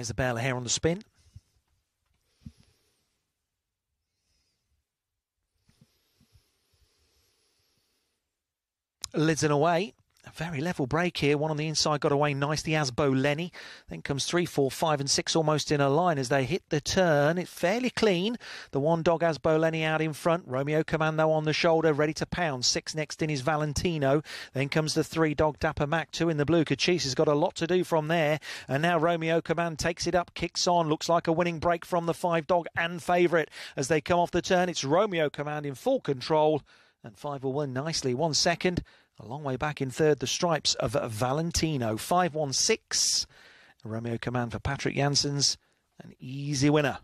There's the of hare on the spin. Lids and away. A very level break here. One on the inside got away nicely as Bo Lenny. Then comes three, four, five, and six almost in a line as they hit the turn. It's fairly clean. The one dog has Bo Lenny out in front. Romeo Commando on the shoulder, ready to pound. Six next in is Valentino. Then comes the three dog Dapper Mac, two in the blue. Cachise has got a lot to do from there. And now Romeo Command takes it up, kicks on. Looks like a winning break from the five dog and favourite as they come off the turn. It's Romeo Command in full control. And five will win nicely. One second. A long way back in third, the stripes of Valentino. 5 1 6. Romeo Command for Patrick Janssens. An easy winner.